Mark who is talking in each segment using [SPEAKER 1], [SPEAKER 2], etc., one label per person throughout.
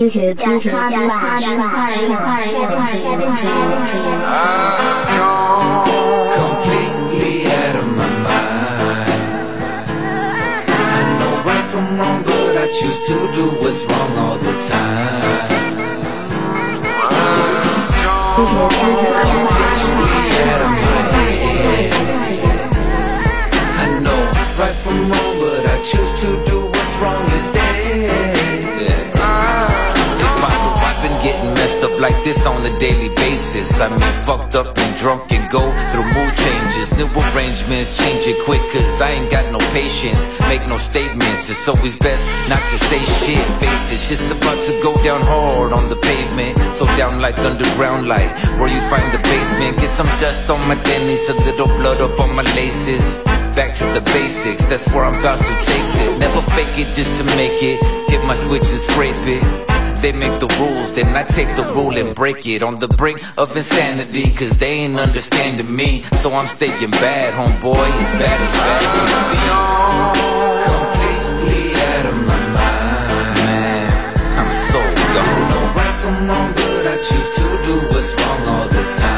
[SPEAKER 1] YouTube.com slash
[SPEAKER 2] I'm completely out of my mind. I know right from wrong, but I choose to do what's wrong all the time. Completely out of my head. I know right from wrong, but I choose to do what's wrong instead. Like this on a daily basis. I mean, fucked up and drunk and go through mood changes, new arrangements, change it quick, cause I ain't got no patience. Make no statements, it's always best not to say shit. Face it, shit's about to go down hard on the pavement. So down like underground light, where you find the basement. Get some dust on my dennis, a little blood up on my laces. Back to the basics, that's where I'm about to take it. Never fake it just to make it. Hit my switch and scrape it. They make the rules, then I take the rule and break it on the brink of insanity, cause they ain't understanding me. So I'm staying bad, homeboy, as bad as bad be. Choose to do what's wrong all the time.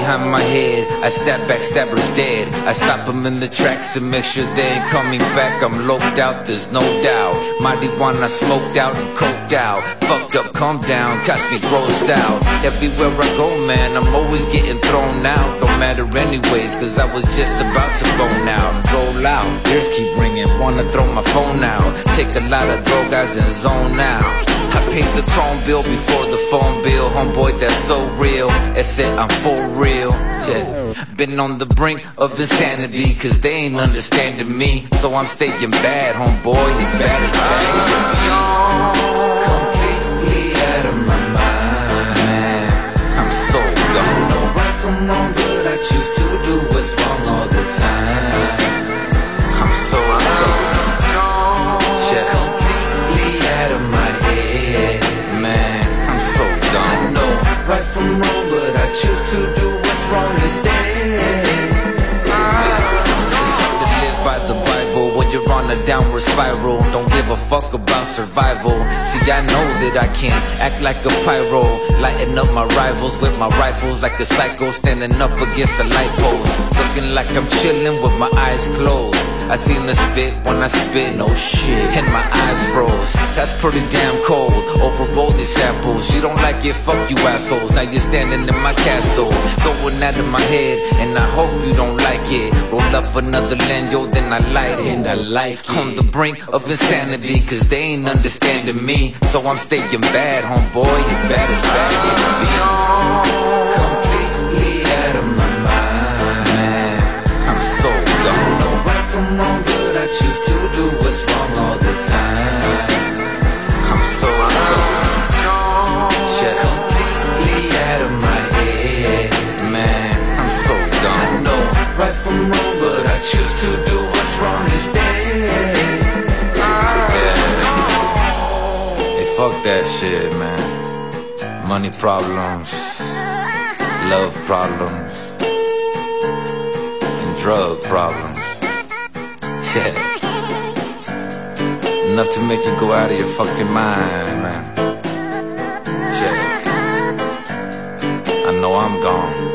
[SPEAKER 2] Behind my head. I stab backstabbers dead. I stop them in the tracks and make sure they ain't coming back. I'm loped out, there's no doubt. Marijuana smoked out and coked out. Fucked up, calm down, me grossed out. Everywhere I go, man, I'm always getting thrown out. Don't matter anyways, cause I was just about to bone out. Roll out, ears keep ringing, wanna throw my phone out. Take a lot of drogas and zone out. Phone bill before the phone bill, homeboy, that's so real. It said I'm for real. Yeah. Been on the brink of insanity, cause they ain't understanding me. So I'm staying bad, homeboy, as bad as bad choose to downward spiral. Don't give a fuck about survival. See, I know that I can act like a pyro, lighting up my rivals with my rifles like a psycho, standing up against the light poles looking like I'm chilling with my eyes closed. I seen the spit when I spit, no shit, and my eyes froze. That's pretty damn cold. Over all these samples, you don't like it, fuck you assholes. Now you're standing in my castle, going out of my head, and I hope you don't like it. Roll up another Lando, then I light it. And I like it. Brink of insanity, cause they ain't understanding me. So I'm staying bad, homeboy, as bad as bad can be. Completely out of my mind. I'm so gone. Right from wrong, but I choose to do what's wrong all the time. That shit, man. Money problems, love problems, and drug problems. Yeah. Enough to make you go out of your fucking mind, man. Yeah. I know I'm gone.